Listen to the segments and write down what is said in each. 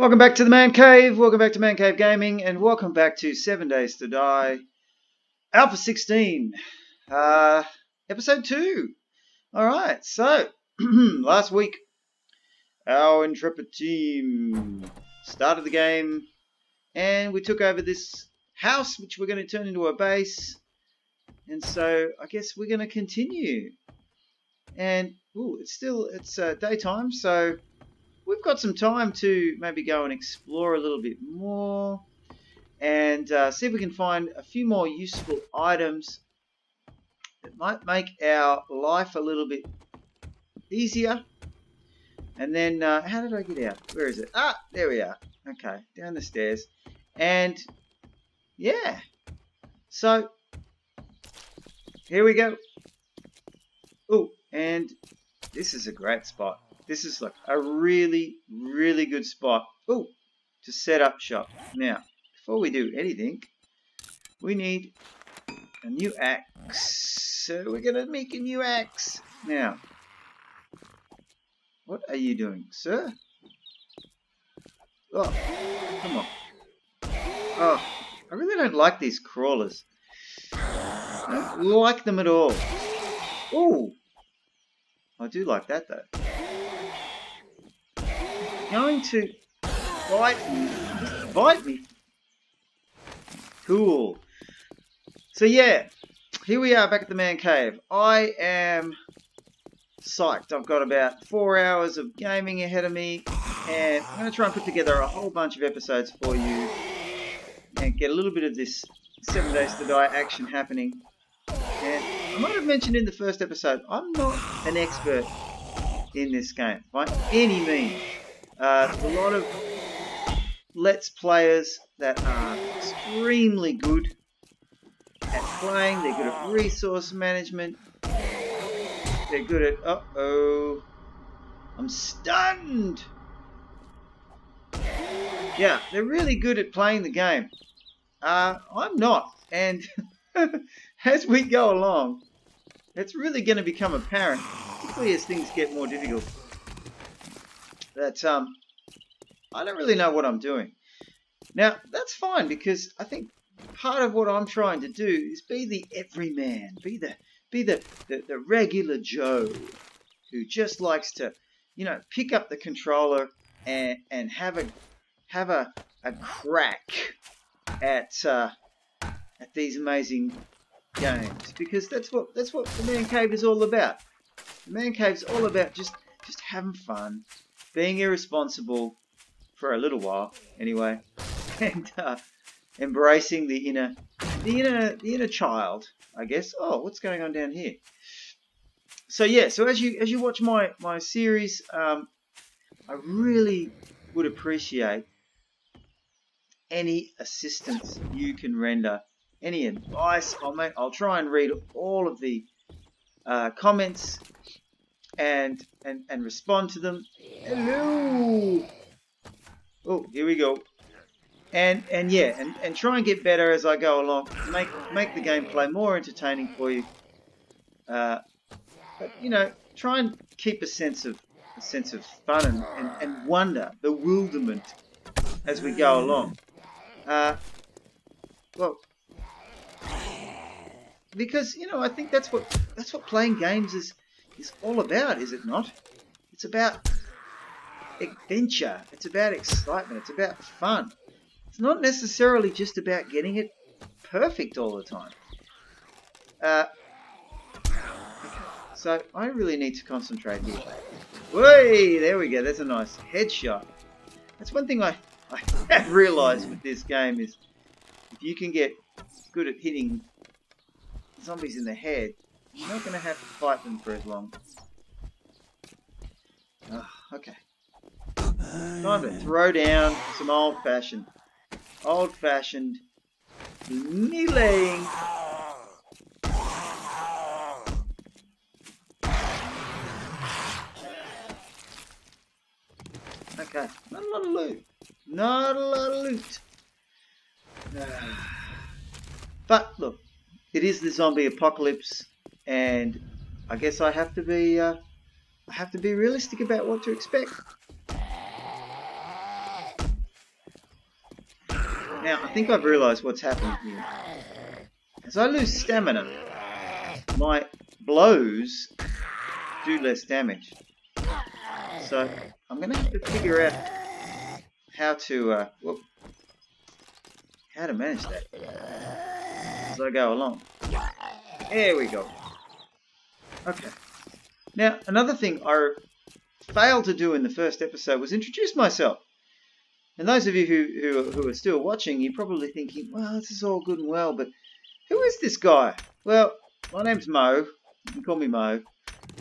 Welcome back to the Man Cave. Welcome back to Man Cave Gaming, and welcome back to Seven Days to Die, Alpha 16, uh, Episode 2. All right, so last week, our intrepid team started the game, and we took over this house, which we're going to turn into a base. And so I guess we're going to continue. And ooh, it's still it's uh, daytime, so we've got some time to maybe go and explore a little bit more and uh, see if we can find a few more useful items that might make our life a little bit easier. And then, uh, how did I get out? Where is it? Ah, there we are. Okay, down the stairs. And, yeah. So, here we go. Oh, and this is a great spot. This is like a really, really good spot. Oh, to set up shop. Now, before we do anything, we need a new axe. So we're going to make a new axe. Now, what are you doing, sir? Oh, come on. Oh, I really don't like these crawlers. I don't like them at all. Oh, I do like that though going to bite me. Bite me. Cool. So yeah, here we are back at the man cave. I am psyched. I've got about four hours of gaming ahead of me, and I'm going to try and put together a whole bunch of episodes for you and get a little bit of this Seven Days to Die action happening. And I might have mentioned in the first episode, I'm not an expert in this game by any means. Uh, a lot of Let's Players that are extremely good at playing. They're good at resource management. They're good at... Uh-oh. I'm stunned! Yeah, they're really good at playing the game. Uh, I'm not. And as we go along, it's really going to become apparent, particularly as things get more difficult that um, I don't really know what I'm doing. Now, that's fine because I think part of what I'm trying to do is be the everyman, be the be the, the, the regular Joe who just likes to, you know, pick up the controller and, and have a have a, a crack at uh, at these amazing games because that's what that's what the man cave is all about. The man cave's all about just just having fun, being irresponsible for a little while, anyway, and uh, embracing the inner, the inner, the inner child, I guess. Oh, what's going on down here? So yeah, so as you as you watch my my series, um, I really would appreciate any assistance you can render, any advice. I'll make, I'll try and read all of the uh, comments and and and respond to them. Hello. Oh, here we go. And and yeah, and, and try and get better as I go along. Make make the gameplay more entertaining for you. Uh, but you know, try and keep a sense of a sense of fun and, and, and wonder, bewilderment as we go along. Uh, well, because you know, I think that's what that's what playing games is is all about, is it not? It's about adventure. It's about excitement. It's about fun. It's not necessarily just about getting it perfect all the time. Uh. So I really need to concentrate here. Way, there we go. That's a nice headshot. That's one thing I, I have realised with this game is if you can get good at hitting zombies in the head, you're not to have to fight them for as long. Oh, okay. Time to throw down some old-fashioned, old-fashioned meleeing. Okay, not a lot of loot. Not a lot of loot. Ah. But look, it is the zombie apocalypse and I guess I have to be uh, I have to be realistic about what to expect. Now, I think I've realised what's happened here. As I lose stamina, my blows do less damage. So, I'm going to have to figure out how to, uh, whoop, how to manage that as I go along. There we go. Okay. Now, another thing I failed to do in the first episode was introduce myself. And those of you who, who, who are still watching, you're probably thinking, well, this is all good and well, but who is this guy? Well, my name's Mo. You can call me Mo.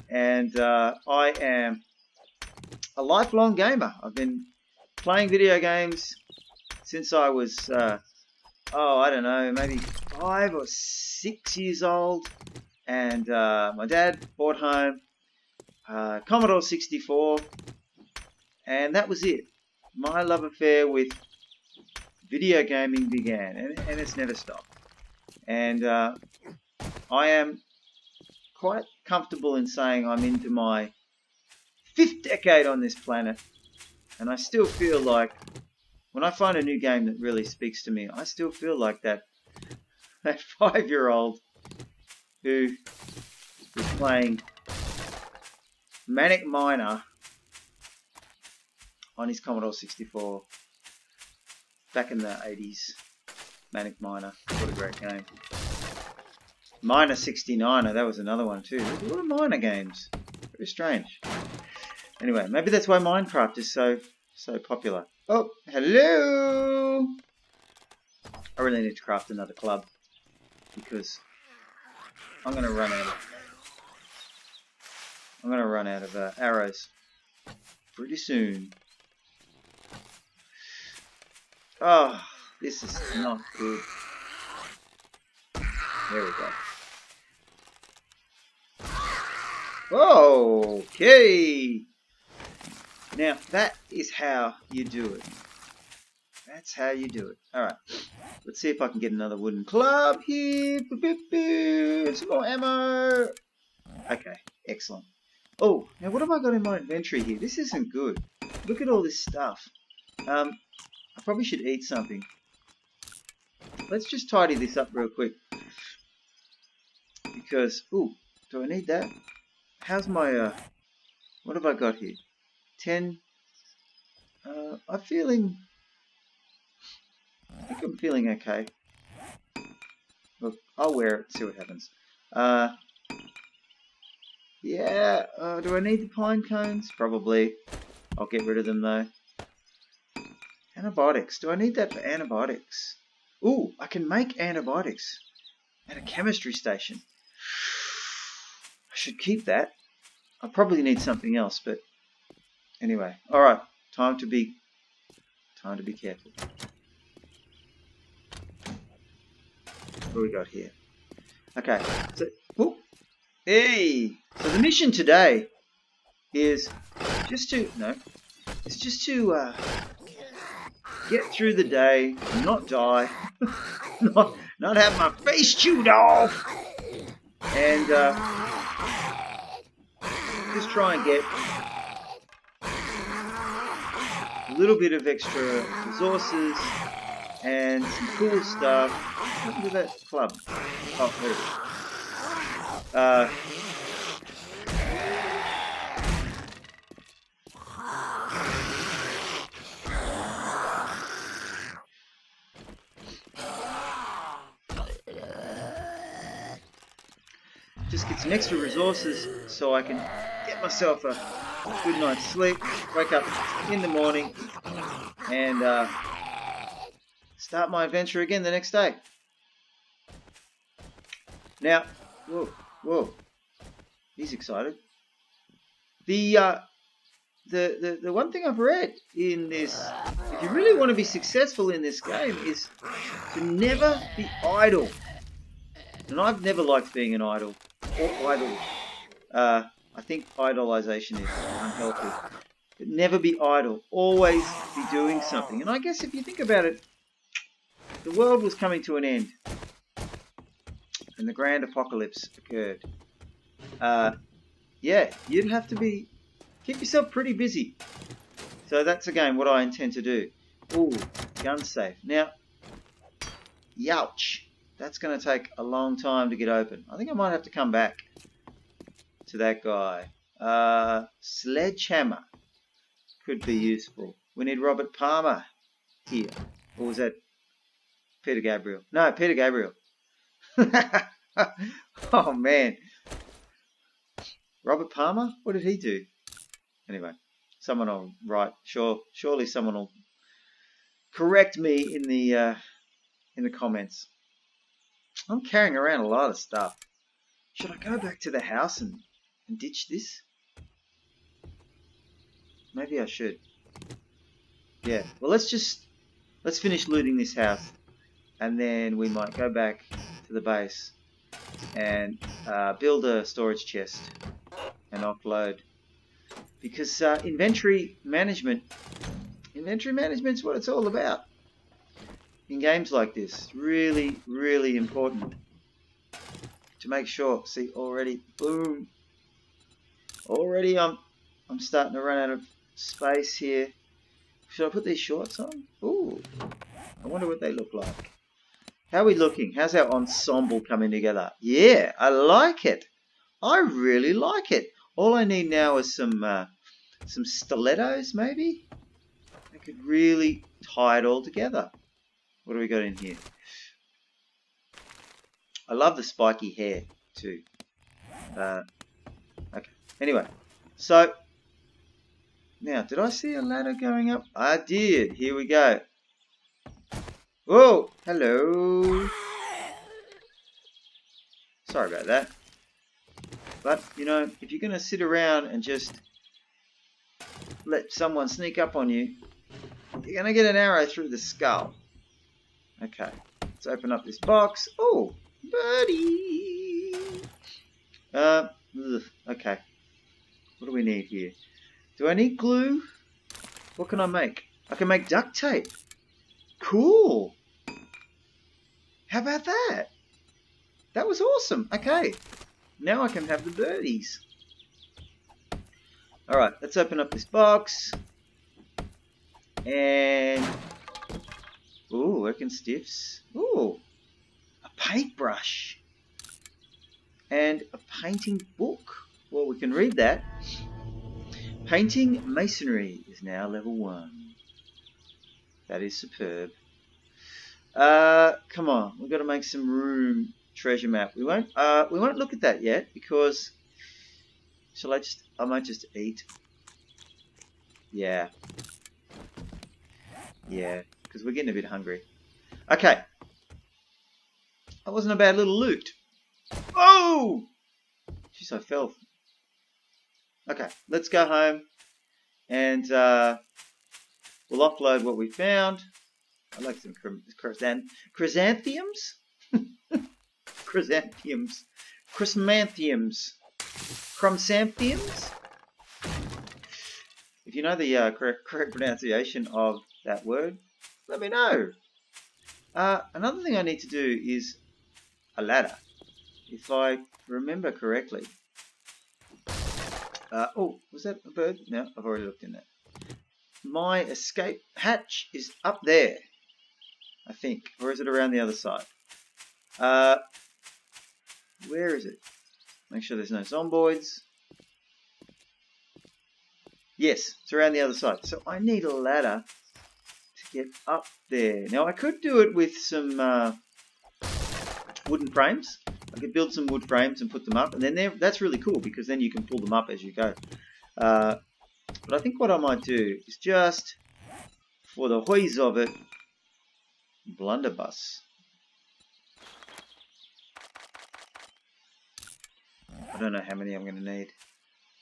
And uh, I am a lifelong gamer. I've been playing video games since I was, uh, oh, I don't know, maybe five or six years old. And uh, my dad bought home uh, Commodore 64, and that was it. My love affair with video gaming began, and, and it's never stopped. And uh, I am quite comfortable in saying I'm into my fifth decade on this planet, and I still feel like when I find a new game that really speaks to me, I still feel like that that five-year-old who was playing Manic Miner on his Commodore 64 back in the 80s. Manic Miner, what a great game. Miner 69er, that was another one too. A lot of miner games. Very strange. Anyway, maybe that's why Minecraft is so so popular. Oh, hello! I really need to craft another club because I'm to run out of I'm to run out of uh, arrows pretty soon. Oh, this is not good. There we go. Okay. Now, that is how you do it. That's how you do it. Alright. Let's see if I can get another wooden club here. Some more ammo. Okay, excellent. Oh, now what have I got in my inventory here? This isn't good. Look at all this stuff. Um, I probably should eat something. Let's just tidy this up real quick. Because, ooh, do I need that? How's my, uh, what have I got here? 10. Uh, I'm feeling, I think I'm feeling okay. Look, I'll wear it, see what happens. Uh, yeah, uh, do I need the pine cones? Probably. I'll get rid of them though. Antibiotics. Do I need that for antibiotics? Ooh, I can make antibiotics at a chemistry station. I should keep that. I probably need something else, but anyway. Alright, time to be time to be careful. What we got here? Okay, so Hey! So the mission today is just to, no, it's just to uh, get through the day, not die, not, not have my face chewed off, and uh, just try and get a little bit of extra resources and some cool stuff. Look at that club. Oh, there uh, just get some extra resources so I can get myself a good night's sleep, wake up in the morning, and uh, start my adventure again the next day. Now, whoa. Whoa. He's excited. The, uh, the, the, the one thing I've read in this, if you really want to be successful in this game, is to never be idle. And I've never liked being an idle or idle. Uh, I think idolization is unhealthy. But never be idle. Always be doing something. And I guess if you think about it, the world was coming to an end and the grand apocalypse occurred, uh, yeah, you'd have to be keep yourself pretty busy. So that's again what I intend to do. Ooh, gun safe. Now, Youch. That's going to take a long time to get open. I think I might have to come back to that guy. Uh, sledgehammer could be useful. We need Robert Palmer here. Or was that Peter Gabriel? No, Peter Gabriel. oh man. Robert Palmer? What did he do? Anyway, someone will write. Sure, surely someone will correct me in the uh, in the comments. I'm carrying around a lot of stuff. Should I go back to the house and, and ditch this? Maybe I should. Yeah. Well, let's just let's finish looting this house, and then we might go back to the base and uh, build a storage chest and offload. Because uh, inventory management, inventory management is what it's all about in games like this. Really, really important to make sure. See, already, boom. Already I'm, I'm starting to run out of space here. Should I put these shorts on? Ooh, I wonder what they look like. How are we looking? How's our ensemble coming together? Yeah, I like it. I really like it. All I need now is some uh, some stilettos, maybe. I could really tie it all together. What do we got in here? I love the spiky hair too. Uh, okay. Anyway, so now, did I see a ladder going up? I did. Here we go. Whoa! Hello! Sorry about that. But, you know, if you're going to sit around and just let someone sneak up on you, you're going to get an arrow through the skull. Okay, let's open up this box. Oh, buddy! Uh, ugh, okay. What do we need here? Do I need glue? What can I make? I can make duct tape. Cool. How about that? That was awesome. Okay. Now I can have the birdies. Alright, let's open up this box. And... Ooh, working stiffs. Ooh, a paintbrush. And a painting book. Well, we can read that. Painting Masonry is now level 1. That is superb. Uh, come on, we've got to make some room treasure map. We won't uh, we won't look at that yet because shall I just I might just eat. Yeah. Yeah, because we're getting a bit hungry. Okay. That wasn't a bad little loot. Oh! Jeez, I fell Okay, let's go home and uh, we'll offload what we found. I like some chrysanth chrysanthemums. chrysanthemums. Chrysanthemums. Chrysanthemums. If you know the uh, correct, correct pronunciation of that word, let me know. Uh, another thing I need to do is a ladder. If I remember correctly, uh, oh, was that a bird? No, I've already looked in there. My escape hatch is up there, I think. Or is it around the other side? Uh, where is it? Make sure there's no zomboids. Yes, it's around the other side. So I need a ladder to get up there. Now I could do it with some uh, wooden frames. I could build some wood frames and put them up, and then that's really cool because then you can pull them up as you go. Uh, but I think what I might do is just, for the wheeze of it, blunderbuss. I don't know how many I'm going to need.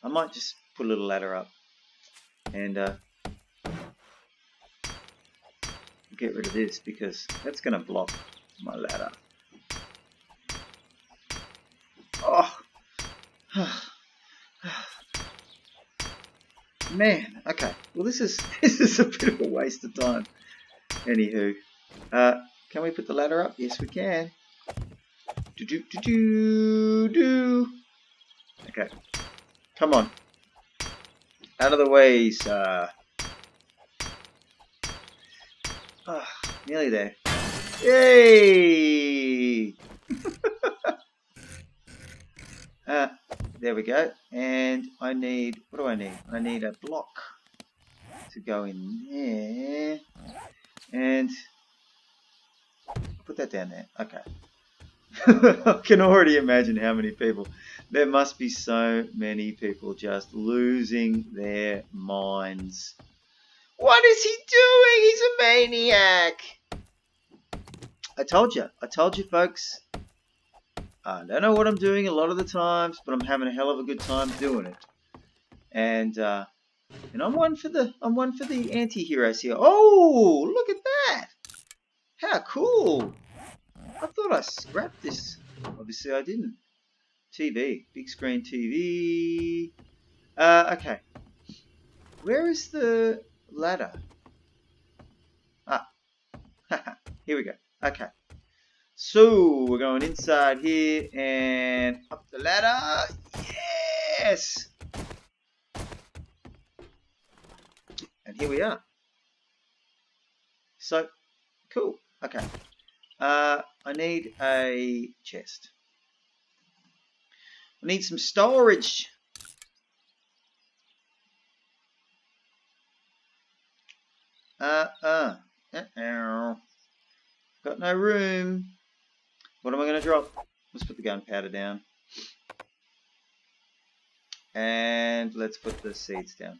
I might just put a little ladder up and uh, get rid of this because that's going to block my ladder. Oh. Man, okay. Well, this is this is a bit of a waste of time. Anywho, uh, can we put the ladder up? Yes, we can. Do do do do do. Okay, come on. Out of the way, sir. Oh, nearly there. Yay! uh, there we go. And I need, what do I need? I need a block to go in there. And put that down there. Okay. I can already imagine how many people. There must be so many people just losing their minds. What is he doing? He's a maniac. I told you. I told you, folks. I don't know what I'm doing a lot of the times, but I'm having a hell of a good time doing it. And uh, and I'm one for the I'm one for the anti-heroes here. Oh, look at that! How cool! I thought I scrapped this. Obviously, I didn't. TV, big screen TV. Uh, okay. Where is the ladder? Ah, here we go. Okay. So we're going inside here and up the ladder. Yes! And here we are. So, cool. Okay. Uh, I need a chest. I need some storage. Uh, uh, uh. Got no room. What am I going to drop? Let's put the gunpowder down. And let's put the seeds down.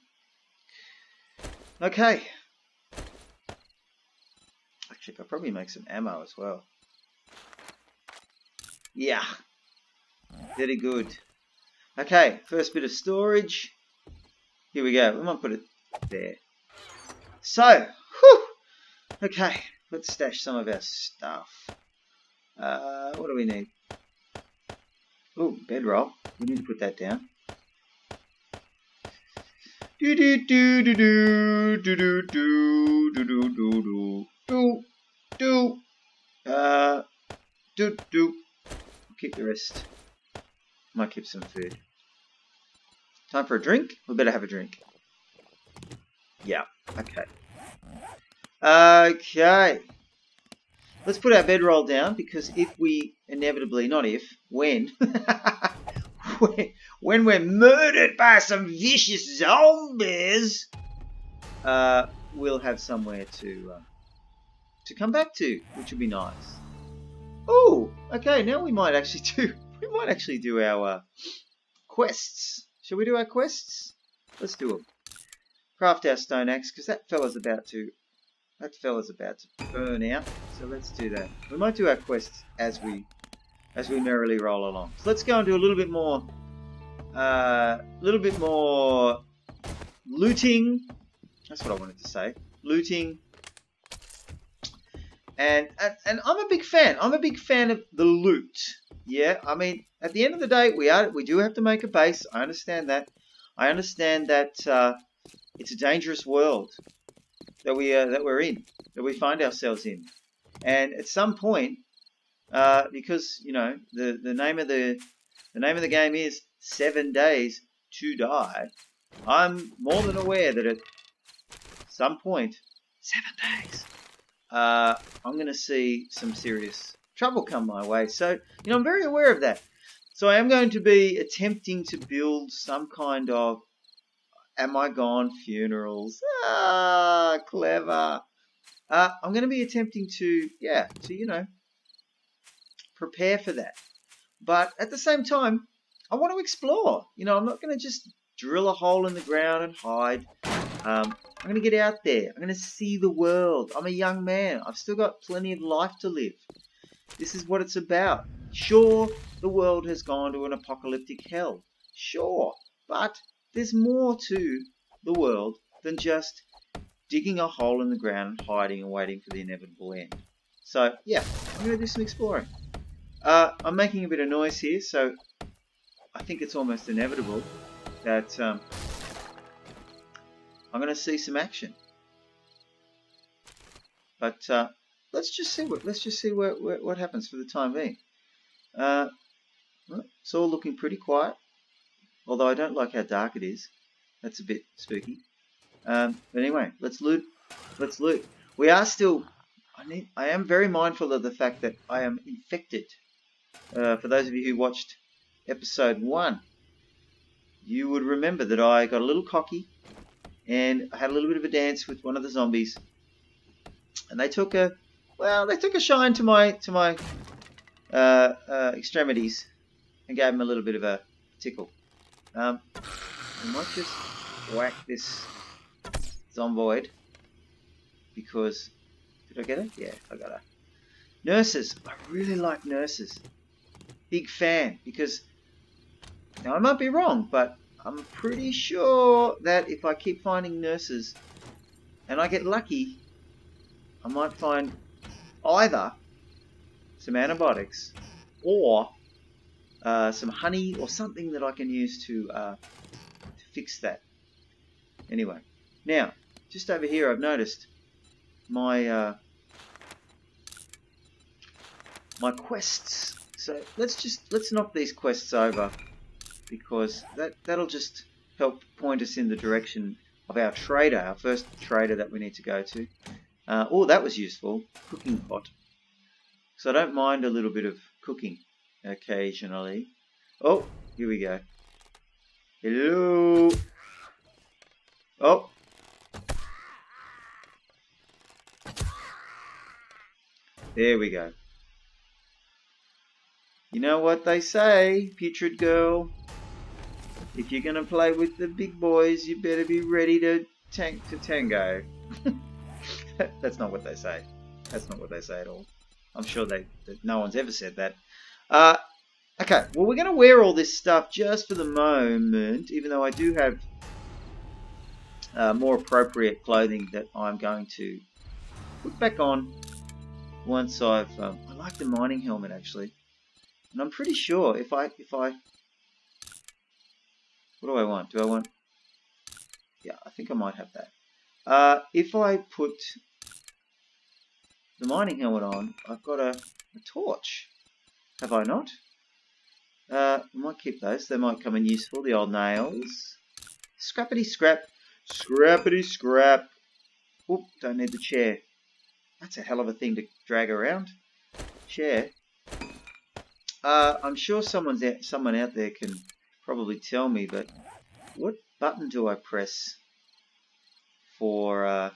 Okay. Actually, I could probably make some ammo as well. Yeah. Very good. Okay, first bit of storage. Here we go. We might put it there. So, whew, okay, let's stash some of our stuff. Uh, what do we need? Oh, bedroll. We need to put that down. Do do do do do do do do do do do do do uh do do. Keep the rest. Might keep some food. Time for a drink? We better have a drink. Yeah, okay. Okay. Let's put our bedroll down because if we inevitably, not if, when, when, we're murdered by some vicious zombies, uh, we'll have somewhere to uh, to come back to, which would be nice. Oh, okay. Now we might actually do we might actually do our uh, quests. Shall we do our quests? Let's do them. Craft our stone axe because that fella's about to that fella's about to burn out. So let's do that. We might do our quests as we as we merrily roll along. So let's go and do a little bit more a uh, little bit more looting. That's what I wanted to say. Looting. And, and and I'm a big fan. I'm a big fan of the loot. Yeah, I mean, at the end of the day, we are we do have to make a base. I understand that. I understand that uh, it's a dangerous world that we uh, that we're in, that we find ourselves in, and at some point, uh, because you know the the name of the the name of the game is Seven Days to Die. I'm more than aware that at some point, seven days, uh, I'm going to see some serious trouble come my way. So, you know, I'm very aware of that. So I am going to be attempting to build some kind of Am I Gone funerals. Ah, clever. Uh, I'm going to be attempting to, yeah, to, you know, prepare for that. But at the same time, I want to explore. You know, I'm not going to just drill a hole in the ground and hide. Um, I'm going to get out there. I'm going to see the world. I'm a young man. I've still got plenty of life to live. This is what it's about. Sure, the world has gone to an apocalyptic hell. Sure, but there's more to the world than just digging a hole in the ground, and hiding and waiting for the inevitable end. So, yeah, I'm going to do some exploring. Uh, I'm making a bit of noise here, so I think it's almost inevitable that um, I'm going to see some action. But uh, let's just see what let's just see what what, happens for the time being. Uh, it's all looking pretty quiet. Although I don't like how dark it is. That's a bit spooky. Um, but anyway, let's loot. Let's loot. We are still... I need. I am very mindful of the fact that I am infected. Uh, for those of you who watched episode one, you would remember that I got a little cocky and I had a little bit of a dance with one of the zombies, and they took a well, they took a shine to my to my uh, uh, extremities and gave him a little bit of a tickle. Um, I might just whack this zomboid because did I get it? Yeah, I got it. Nurses, I really like nurses. Big fan because now I might be wrong, but I'm pretty sure that if I keep finding nurses and I get lucky, I might find either some antibiotics or uh, some honey or something that I can use to, uh, to fix that. Anyway, now, just over here I've noticed my uh, my quests. So let's just let's knock these quests over because that that'll just help point us in the direction of our trader, our first trader that we need to go to. Uh, oh, that was useful. Cooking pot. So I don't mind a little bit of cooking occasionally. Oh, here we go. Hello. Oh. There we go. You know what they say, putrid girl? If you're gonna play with the big boys, you better be ready to tank to tango. That's not what they say. That's not what they say at all. I'm sure they, that no one's ever said that. Uh, okay, well we're going to wear all this stuff just for the moment, even though I do have uh, more appropriate clothing that I'm going to put back on once I've. Um, I like the mining helmet actually, and I'm pretty sure if I if I what do I want? Do I want? Yeah, I think I might have that. Uh, if I put the mining helmet on, I've got a, a torch. Have I not? Uh, I might keep those. They might come in useful. The old nails. Scrappity scrap. Scrappity scrap. Oop, don't need the chair. That's a hell of a thing to drag around. Chair. Uh, I'm sure someone's out, someone out there can probably tell me, but what button do I press for uh,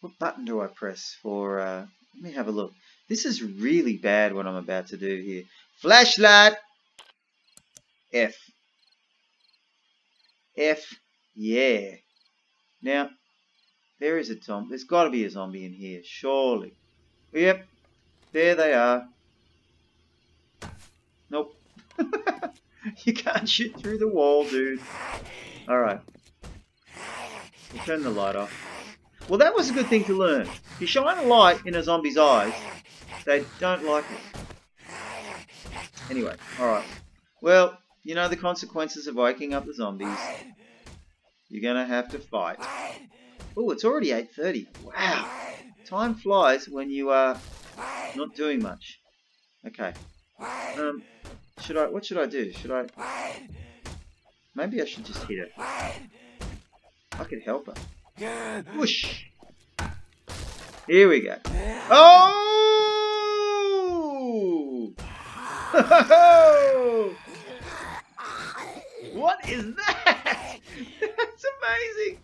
what button do I press for uh, let me have a look. This is really bad what I'm about to do here. Flashlight! F. F yeah. Now there is a zombie there's got to be a zombie in here surely. Yep there they are nope you can't shoot through the wall dude Alright. We'll turn the light off. Well, that was a good thing to learn. If you shine a light in a zombie's eyes, they don't like it. Anyway, alright. Well, you know the consequences of waking up the zombies. You're going to have to fight. Oh, it's already 8.30. Wow. Time flies when you are not doing much. Okay. Um, should I, what should I do? Should I... Maybe I should just hit her. I could help her. Whoosh! Here we go. Oh! what is that? That's amazing.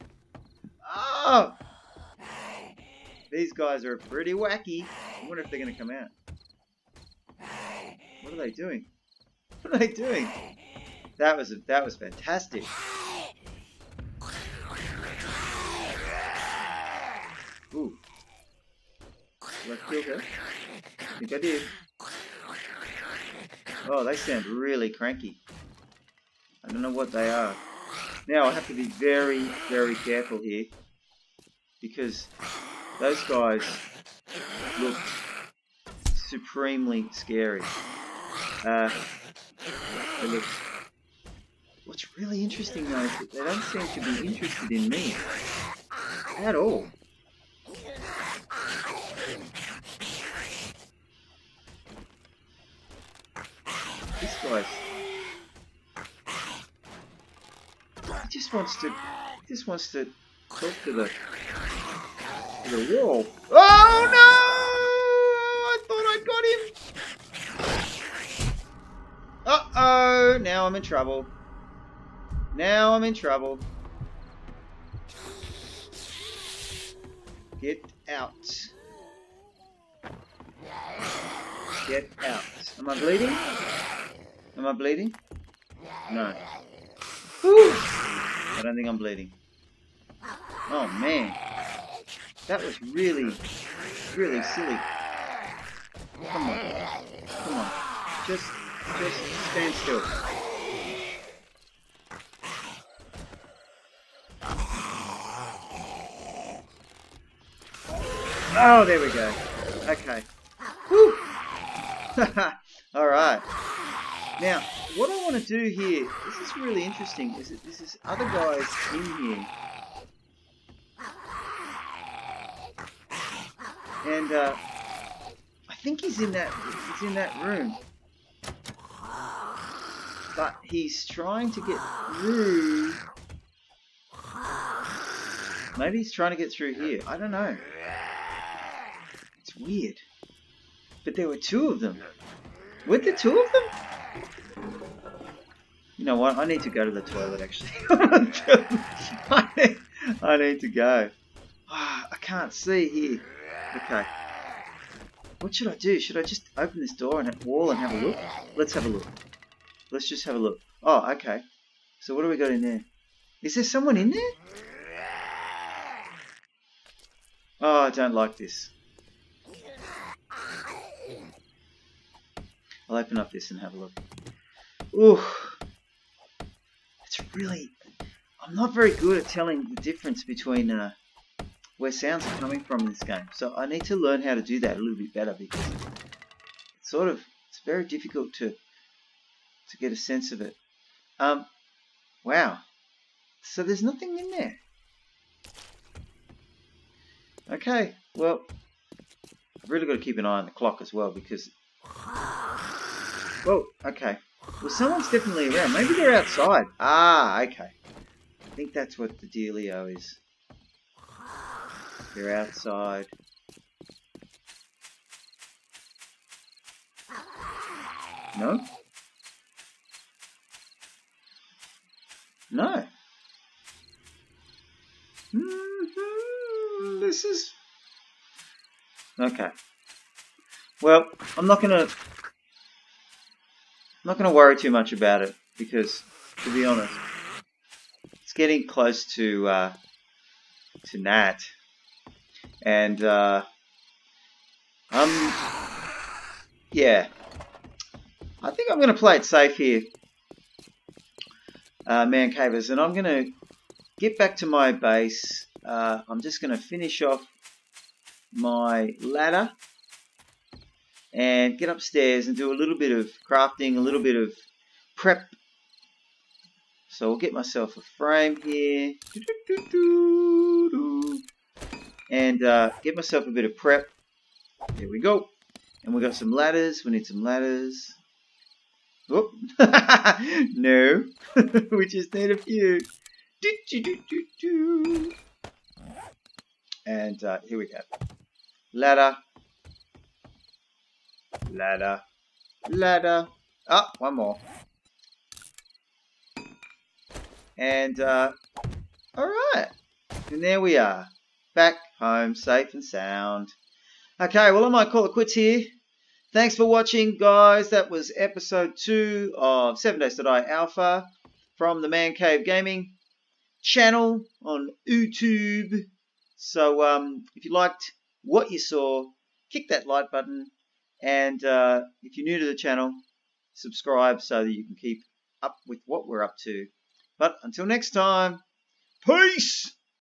Oh! These guys are pretty wacky. I wonder if they're going to come out. What are they doing? What are they doing? That was that was fantastic. Ooh. I kill her? I think I did. Oh, they sound really cranky. I don't know what they are. Now I have to be very, very careful here because those guys look supremely scary. Uh, What's really interesting though is that they don't seem to be interested in me. At all. This guy... He just wants to... He just wants to talk to the... into the wall. Oh no! I thought I got him. Uh Now I'm in trouble. Now I'm in trouble. Get out. Get out. Am I bleeding? Am I bleeding? No. Whew. I don't think I'm bleeding. Oh man. That was really, really silly. Come on. Come on. Just, just stand still. Oh, there we go. Okay. Alright. Now, what I want to do here, this is really interesting, is that this is other guys in here. And uh, I think he's in that he's in that room. But he's trying to get through. Maybe he's trying to get through here. I don't know. Weird. But there were two of them. Were there two of them? You know what? I need to go to the toilet actually. I, need, to go. Oh, I can't see here. Okay. What should I do? Should I just open this door and wall and have a look? Let's have a look. Let's just have a look. Oh, okay. So what do we got in there? Is there someone in there? Oh, I don't like this. I'll open up this and have a look. Ooh. It's really... I'm not very good at telling the difference between uh, where sounds are coming from in this game. So I need to learn how to do that a little bit better because it's sort of... It's very difficult to to get a sense of it. Um, wow. So there's nothing in there. Okay, well, I've really got to keep an eye on the clock as well because... Well, okay. Well, someone's definitely around. Maybe they're outside. Ah, okay. I think that's what the dealio is. They're outside. No? No. Mm -hmm. This is... Okay. Well, I'm not gonna... I'm not gonna worry too much about it because, to be honest, it's getting close to uh, to Nat, and uh, I'm yeah. I think I'm gonna play it safe here uh, man cavers and I'm going to get back to my base. Uh, I'm just going to finish off my ladder and get upstairs and do a little bit of crafting, a little bit of prep. So I'll get myself a frame here and uh, get myself a bit of prep. There we go. And we got some ladders. We need some ladders. Oh, no. we just need a few. And uh, here we go. Ladder. Ladder. Ladder. Oh, one more. And, uh, alright. And there we are. Back home, safe and sound. Okay, well I might call it quits here. Thanks for watching, guys. That was episode 2 of 7 Days to Die Alpha from the Man Cave Gaming channel on YouTube. So, um, if you liked what you saw, kick that like button. And uh, if you're new to the channel, subscribe so that you can keep up with what we're up to. But until next time, peace!